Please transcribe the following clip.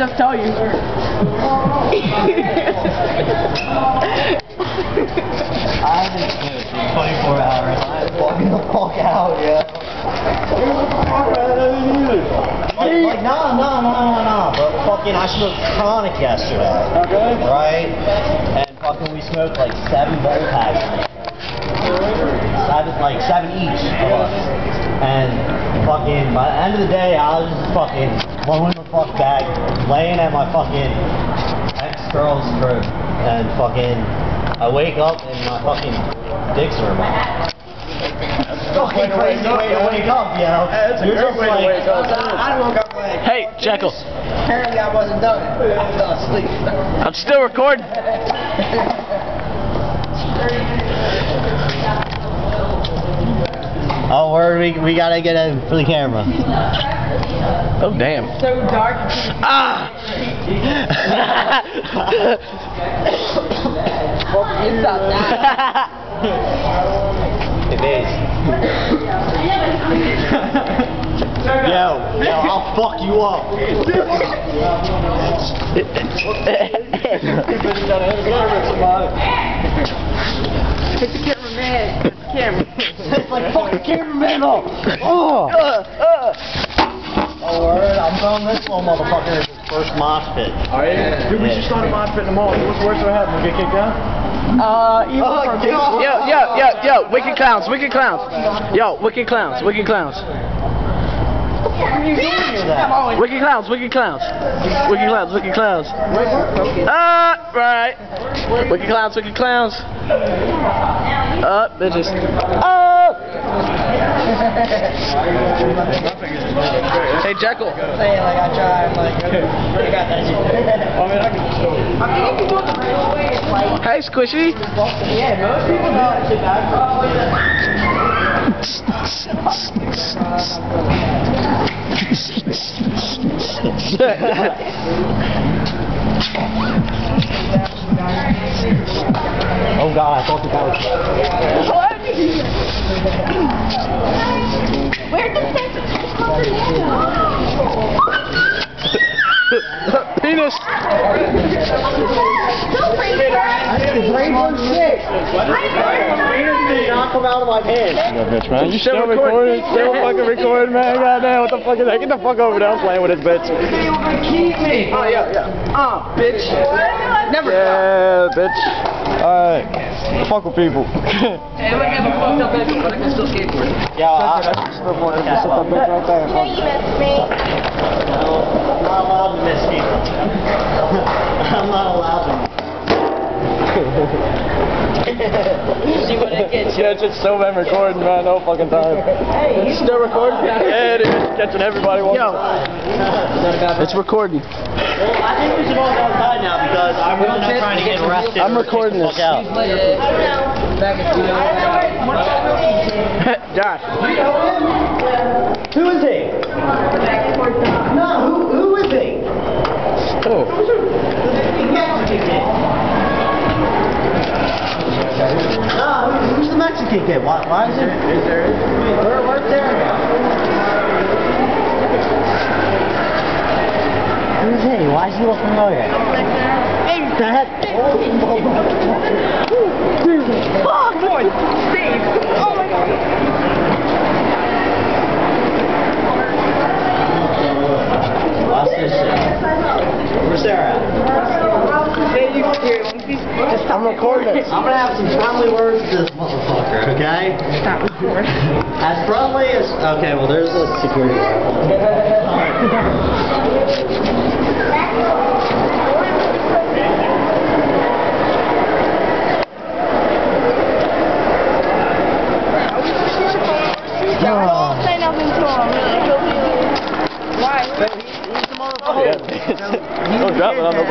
just tell you? I haven't snoozed in 24 hours. I'm walking the fuck out, yeah. Like, like, no, no, no, no, no. But fucking, I smoked chronic yesterday. Okay. Right? And fucking, we smoked like seven bowl packs. Seven, like seven each of us. And fucking, by the end of the day, I was fucking blowing fuck back, laying at my fucking ex-girl's crib. And fucking, I wake up and my fucking dick's in her. Fucking crazy way to wake up, you know? That's a You're great just way to like, wake up. I woke up like, Hey, Jekyll. apparently I wasn't done. I fell asleep. I'm still recording. Oh, word, we, we gotta get in for the camera. Oh, damn. So dark. Ah! It's up now. It is. Yo, yo, I'll fuck you up. It's the cameraman. It's the camera. it's like fucking cameraman off. Oh. Oh, word, I'm this little motherfucker in his first mosh pit. Are you? Dude, we should start a mosh pit in the mall. What's the worst that happen? We get kicked out? Uh, you Oh, God. Yo, yo, yo, yo, wicked clowns, wicked clowns. Yo, wicked clowns, wicked clowns. Wicked clowns, wicked clowns. Wicked clowns, wicked clowns. Uh, right. Wicked clowns, wicked clowns. Uh, bitches. Uh. Hey, Jekyll. saying like I tried, like I got that shit. I mean, I can just go. Hey, Squishy. Yeah, most people know that shit. I probably. Oh god, I thought that was... Where'd the sense come Penis. Don't bring it It's rainbow shit! did not come out of my pants. Bitch, man. You Still still recording. recording? Still fucking recording, man. Goddamn, what the fuck is that? Get the fuck over there. I'm playing with this bitch. You keep me. Oh yeah, yeah. Ah, bitch. Never. Yeah, bitch. Alright. Fuck with people. Hey, look at the fucked up bitch, but I can still skateboard. Yeah, I, That's the fuck- that's the bitch right there. You know you missed me. I'm not allowed to miss people. I'm not allowed to. See what it gets you. Yeah, it's just so been recording, man. No fucking time. Hey, you Still recording? Yeah, it is. Catching everybody one Yo, it's recording. Well, I think we should all go outside now because I'm really not trying to get arrested. I'm recording this. out. Uh, back at you. Josh. Who is he? No, who, who's the Mexican kid? Why, why is it? Is there? Where, where's there? Who's he? Why is he looking familiar? Hey, that. Oh, boy. Steve. Oh my god. Watch this shit. Where's Sarah at? Hey, you here? Let me see. Just I'm recording this. I'm gonna have some friendly words with this motherfucker, okay? stop recording. As friendly as... Okay, well, there's a security guard. Don't say nothing to him. He'll be Why? Yeah. Don't drop it on nobody.